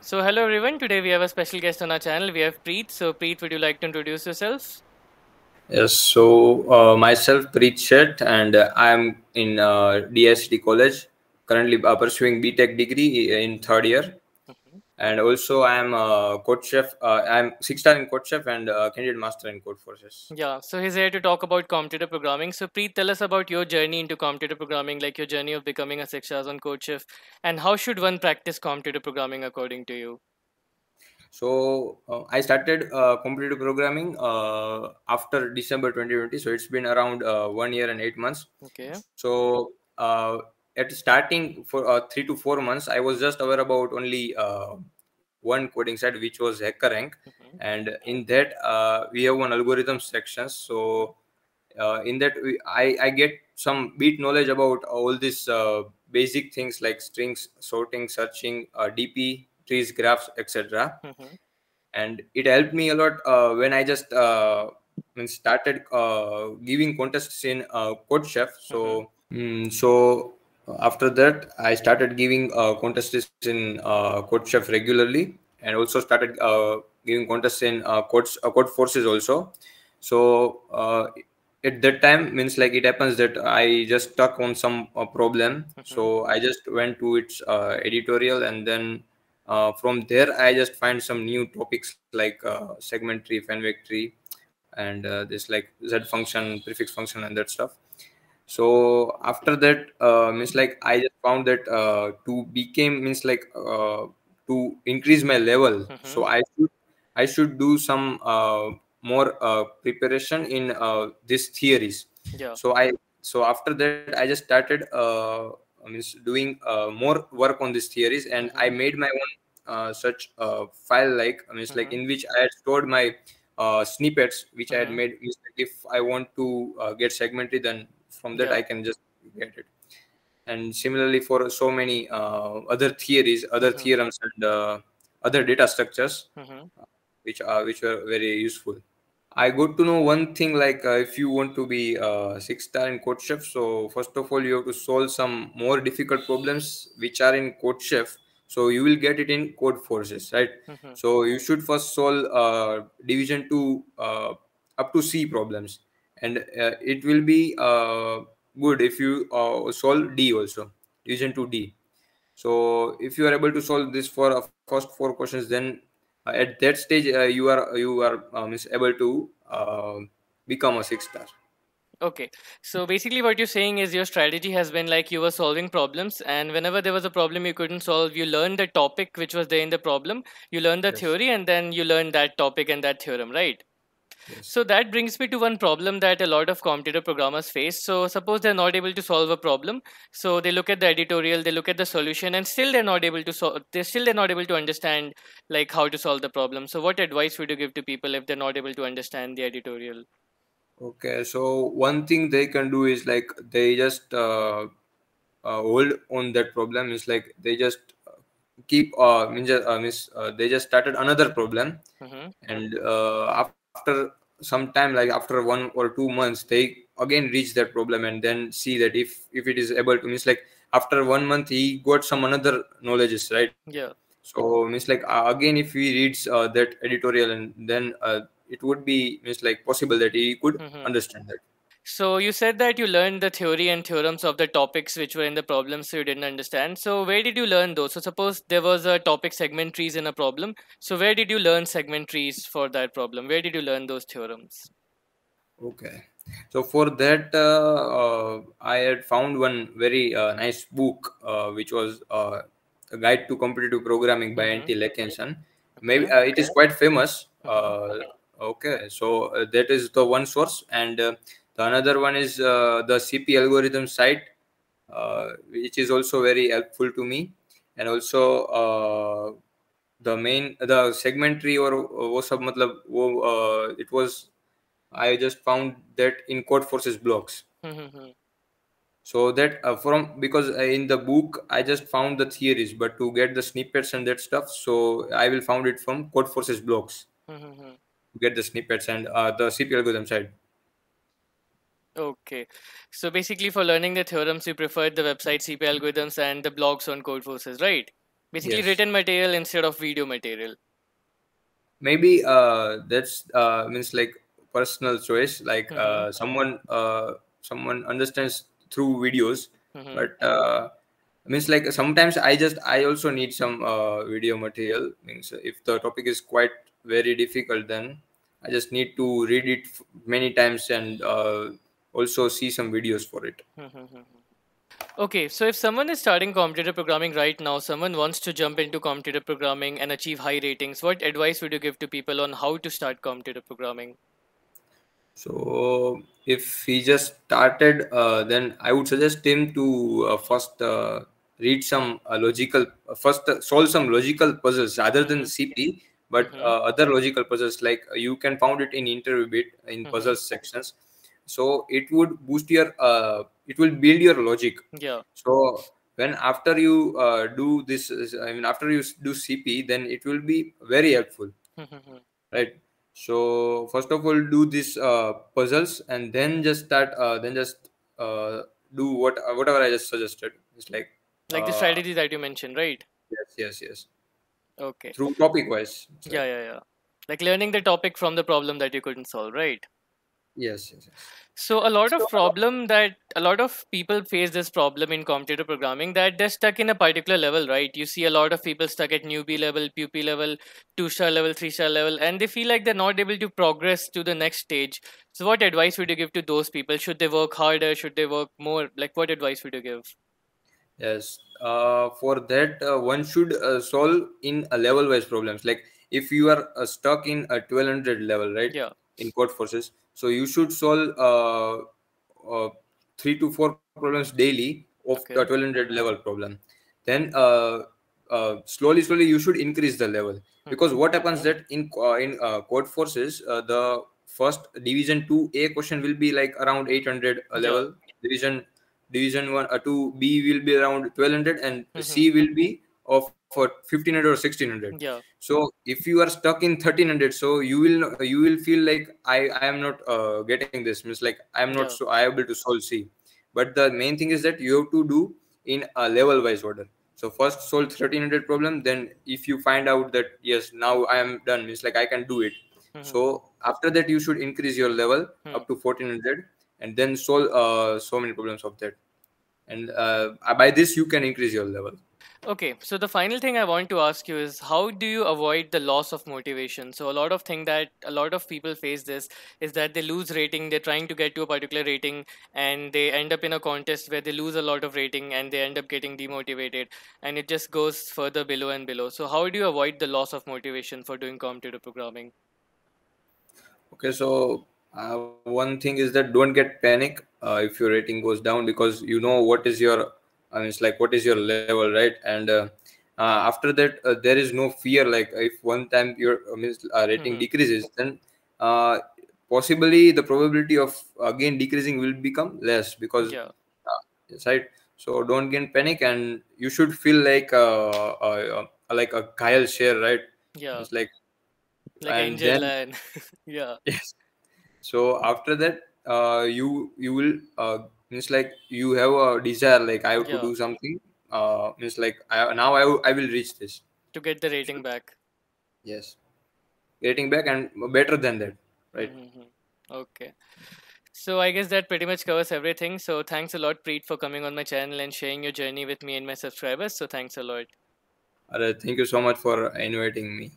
So, hello everyone. Today we have a special guest on our channel. We have Preet. So, Preet, would you like to introduce yourself? Yes, so uh, myself, Preet Sheth, and uh, I'm in uh, DSD College, currently uh, pursuing BTech degree in third year. And also, I'm a CodeChef. Uh, I'm six star in CodeChef and uh, candidate master in Codeforces. Yeah, so he's here to talk about competitive programming. So, Preet, tell us about your journey into competitive programming, like your journey of becoming a six stars on CodeChef, and how should one practice competitive programming according to you? So uh, I started uh, competitive programming uh, after December 2020. So it's been around uh, one year and eight months. Okay. So uh, at starting for uh, three to four months, I was just aware about only uh, one coding site, which was HackerRank, Mhm. and in that uh, we have one algorithm section. So uh, in that we, I I get some bit knowledge about all these uh, basic things like strings, sorting, searching, uh, DP, trees, graphs, etc. Mhm. And it helped me a lot uh, when I just uh, started uh, giving contests in uh, CodeChef. So mm, so after that I started giving uh, contests in uh, CodeChef regularly, and also started uh, giving contests in uh, Code uh, Codeforces also. So uh, at that time means like it happens that I just stuck on some uh, problem. So I just went to its uh, editorial and then uh, from there i just find some new topics like uh, segment tree fenwick tree and uh, this like z function prefix function and that stuff so after that uh, means like i just found that uh, to became means like uh, to increase my level so i should i should do some uh, more uh, preparation in uh, these theories Yeah. so i so after that i just started uh, means doing uh, more work on these theories and i made my own uh, such uh, file like means like in which i had stored my uh, snippets which i had Mhm. made like if i want to uh, get segmented then from that Yeah. i can just get it and similarly for so many uh, other theories other Mhm. theorems and uh, other data structures Mhm. which are which are very useful I got to know one thing like uh, if you want to be uh, six star in CodeChef, so first of all you have to solve some more difficult problems which are in CodeChef. So you will get it in Code Forces, right? Mhm. So you should first solve uh, division 2 uh, up to C problems, and uh, it will be uh, good if you uh, solve D also division to D. So if you are able to solve this for first four questions, then uh, at that stage uh, you are you are um, is able to become a six star. Okay, so basically, what you're saying is your strategy has been like you were solving problems, and whenever there was a problem you couldn't solve, you learned the topic which was there in the problem, you learned the Yes. theory, and then you learned that topic and that theorem, right? Yes. So that brings me to one problem that a lot of competitive programmers face. So suppose they're not able to solve a problem, so they look at the editorial, they look at the solution, and still they're not able to solve. They still they're not able to understand like how to solve the problem. So what advice would you give to people if they're not able to understand the editorial? Okay, so one thing they can do is like they just uh, uh, hold on that problem. Is like they just uh, keep uh, means, uh, means uh, they just started another problem hmm and uh, after some time like after one or two months they again reach that problem and then see that if if it is able to means like after one month he got some another knowledges right Yeah. so means like uh, again if he reads uh, that editorial and then uh, it would be means like possible that he could Mhm. understand that So you said that you learned the theory and theorems of the topics which were in the problem, so you didn't understand. So where did you learn those? So suppose there was a topic segment trees in a problem. So where did you learn segment trees for that problem? Where did you learn those theorems? okay so for that uh, uh, i had found one very uh, nice book uh, which was uh, a guide to competitive programming by Mhm. nt maybe uh, it is quite famous uh, okay so uh, that is the one source and uh, the another one is uh, the CP algorithm site, uh, which is also very helpful to me. And also uh, the main, the segment tree or wo sab it was, I just found that in Codeforces blogs. So that uh, from because in the book i just found the theories but to get the snippets and that stuff so i will found it from Codeforces blogs get the snippets and uh, the cp algorithm side Okay. So basically for learning the theorems, you preferred the website CP algorithms and the blogs on Codeforces, right? Basically, Yes. written material instead of video material. maybe uh, that's uh, means like personal choice like Mhm. uh, someone uh, someone understands through videos Mhm. but uh, means like sometimes i just i also need some uh, video material means if the topic is quite very difficult then i just need to read it many times and uh, also see some videos for it Mhm. Okay, so if someone is starting competitive programming right now, someone wants to jump into competitive programming and achieve high ratings, what advice would you give to people on how to start competitive programming? So if he just started, uh, then I would suggest him to uh, first uh, read some uh, logical, uh, first uh, solve some logical puzzles rather than. CP, but Mhm. uh, other logical puzzles like you can found it in InterviewBit in Mhm. puzzle sections. So it would boost your, uh, it will build your logic. Yeah. So when after you uh, do this, uh, I mean after you do CP, then it will be very helpful Mhm. right so first of all do these uh, puzzles and then just start uh, then just uh, do what whatever i just suggested it's like like the uh, strategy that you mentioned, right? yes yes yes Okay. through topic wise it's Yeah, yeah, yeah. Like learning the topic from the problem that you couldn't solve, right? Yes yes, yes. So a lot of problem that a lot of people face this problem in competitive programming that they're stuck in a particular level, right? You see a lot of people stuck at newbie level, pupil level, two star level, three star level, and they feel like they're not able to progress to the next stage. So what advice would you give to those people? Should they work harder? Should they work more? Like what advice would you give? yes uh, for that uh, one should uh, solve in a level wise problems like if you are uh, stuck in a 1200 level right Yeah. in Codeforces so you should solve uh, uh, three to four problems daily of Okay. the 1200 level problem then uh, uh, slowly slowly you should increase the level because what happens that in uh, in uh, Codeforces uh, the first division 2a question will be like around 800 Yeah. level division division 1 uh, 2b will be around 1200 and Mhm. c will be of for 1500 or 1600 Yeah. so if you are stuck in 1300 so you will you will feel like i i am not uh, getting this means like i am not Yeah. so i able to solve c but the main thing is that you have to do in a level wise order so first solve 1300 problem then if you find out that yes now i am done means like i can do it Mhm. so after that you should increase your level Hmm. up to 1400 and then solve uh, so many problems of that and uh, by this you can increase your level Okay, so the final thing I want to ask you is how do you avoid the loss of motivation? So a lot of thing that a lot of people face this is that they lose rating, they're trying to get to a particular rating and they end up in a contest where they lose a lot of rating and they end up getting demotivated and it just goes further below and below. So how do you avoid the loss of motivation for doing competitive programming? Okay, so uh, one thing is that don't get panic uh, if your rating goes down because you know what is your, I mean, it's like what is your level, right? And uh, uh, after that, uh, there is no fear. Like if one time your uh, uh, rating Mhm. decreases, then uh, possibly the probability of again decreasing will become less because Yeah. uh, yes, right. So don't get panic, and you should feel like uh, like a Kyle share, right? Yeah. It's like Like and Angel then- and yeah. yes so after that uh you you will uh means like you have a desire like i have Yeah. to do something uh means like I, now I, will- I will reach this To get the rating back. yes getting back and better than that right Mhm. Okay. So I guess that pretty much covers everything. So thanks a lot, Preet, for coming on my channel and sharing your journey with me and my subscribers. So thanks a lot. uh, thank you so much for inviting me